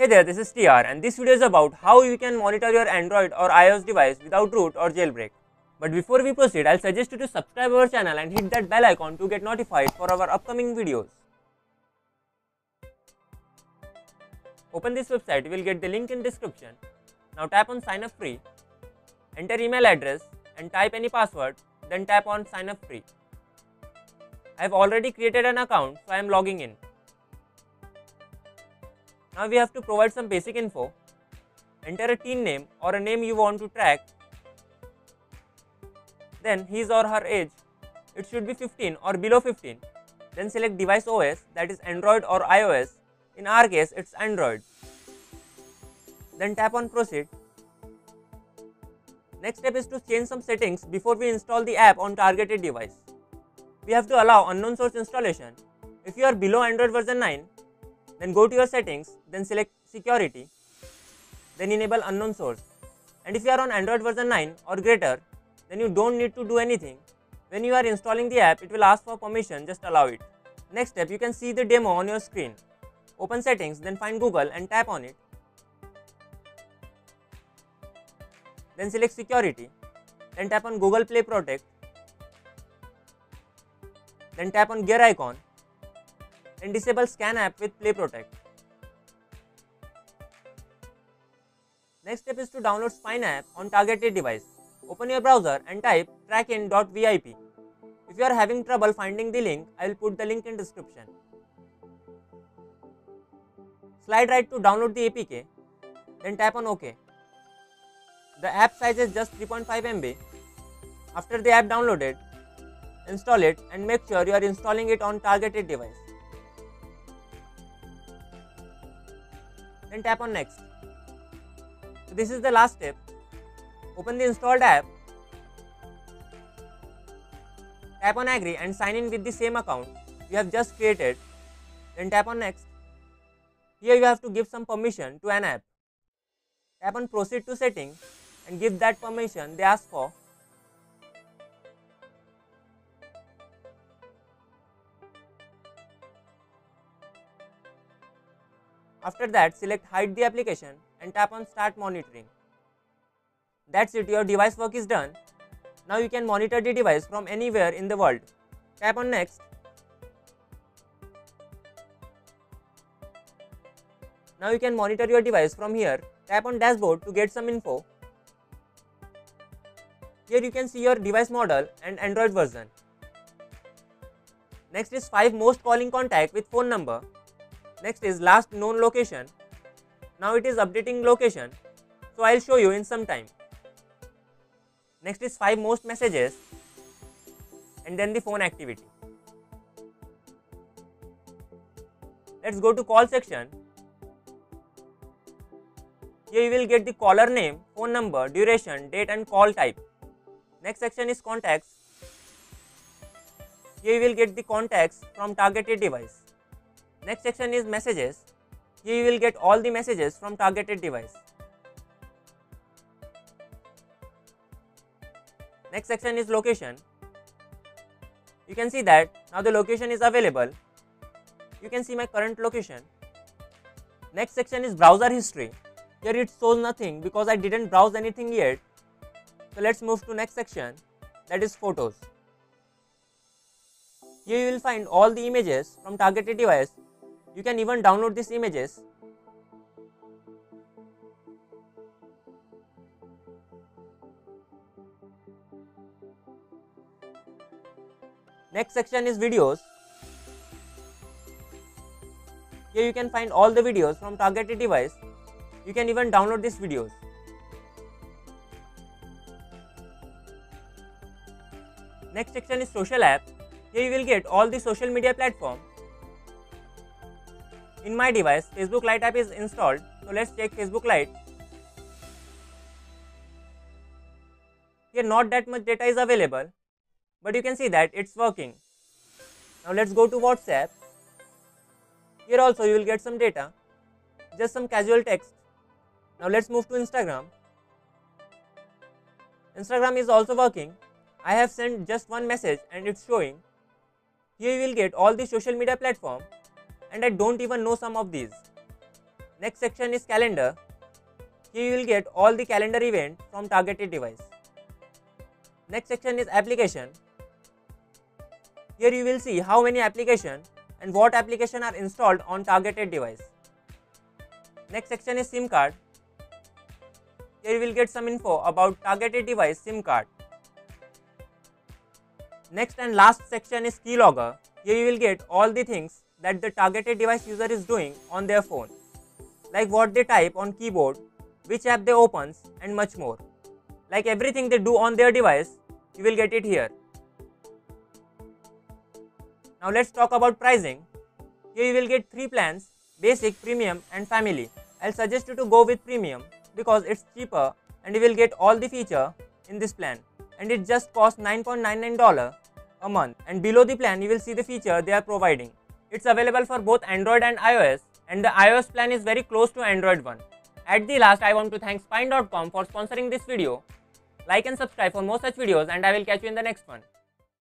Hey there, this is TR and this video is about how you can monitor your Android or iOS device without root or jailbreak. But before we proceed, I'll suggest you to subscribe our channel and hit that bell icon to get notified for our upcoming videos. Open this website, you will get the link in description. Now tap on sign up free, enter email address and type any password, then tap on sign up free. I have already created an account, so I am logging in. Now we have to provide some basic info. Enter a teen name or a name you want to track. Then his or her age. It should be 15 or below 15. Then select device OS that is Android or iOS. In our case it's Android. Then tap on proceed. Next step is to change some settings before we install the app on targeted device. We have to allow unknown source installation. If you are below Android version 9, then go to your settings, then select security, then enable unknown source. And if you are on Android version 9 or greater, then you don't need to do anything. When you are installing the app, it will ask for permission, just allow it. Next step, you can see the demo on your screen. Open settings, then find Google and tap on it. Then select security, then tap on Google Play Protect, then tap on gear icon and disable scan app with play protect. Next step is to download Spine app on targeted device. Open your browser and type trackin.vip. If you are having trouble finding the link, I will put the link in description. Slide right to download the APK, then tap on OK. The app size is just 3.5 MB. After the app downloaded, install it and make sure you are installing it on targeted device. Then tap on next. So this is the last step. Open the installed app. Tap on agree and sign in with the same account you have just created. Then tap on next. Here you have to give some permission to an app. Tap on proceed to setting and give that permission they ask for After that, select hide the application and tap on start monitoring. That's it, your device work is done. Now you can monitor the device from anywhere in the world. Tap on next. Now you can monitor your device from here. Tap on dashboard to get some info. Here you can see your device model and Android version. Next is 5 most calling contact with phone number Next is last known location. Now it is updating location. So I'll show you in some time. Next is 5 most messages and then the phone activity. Let's go to call section. Here you will get the caller name, phone number, duration, date and call type. Next section is contacts. Here you will get the contacts from targeted device. Next section is messages. Here you will get all the messages from targeted device. Next section is location. You can see that now the location is available. You can see my current location. Next section is browser history. Here it shows nothing because I didn't browse anything yet. So let's move to next section that is photos. Here you will find all the images from targeted device you can even download these images. Next section is videos. Here you can find all the videos from targeted device. You can even download these videos. Next section is social apps. Here you will get all the social media platform in my device, Facebook Lite app is installed. So let's check Facebook Lite. Here not that much data is available, but you can see that it's working. Now let's go to WhatsApp. Here also you will get some data, just some casual text. Now let's move to Instagram. Instagram is also working. I have sent just one message and it's showing. Here you will get all the social media platform and I don't even know some of these. Next section is calendar. Here you will get all the calendar event from targeted device. Next section is application. Here you will see how many application and what application are installed on targeted device. Next section is SIM card. Here you will get some info about targeted device SIM card. Next and last section is keylogger. Here you will get all the things that the targeted device user is doing on their phone, like what they type on keyboard, which app they opens and much more. Like everything they do on their device, you will get it here. Now let's talk about pricing. Here you will get 3 plans, basic, premium and family. I'll suggest you to go with premium because it's cheaper and you will get all the feature in this plan and it just costs $9.99 a month and below the plan you will see the feature they are providing. It's available for both Android and iOS and the iOS plan is very close to Android one. At the last I want to thank Spine.com for sponsoring this video. Like and subscribe for more such videos and I will catch you in the next one.